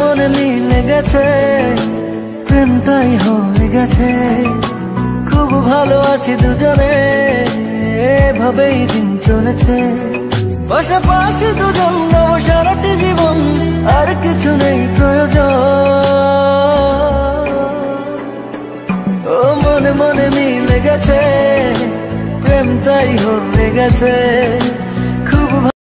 মনে মিলে গেছে, প্রেম তাই হয়ে গেছে। খুব ভালো আছি দুজনে, এভাবেই দিন চলেছে। পাশাপাশি দুজন নব সারাটি জীবন, আর কিছু নেই প্রয়োজন। ও মনে মনে মিলে গেছে, প্রেম তাই হয়ে গেছে।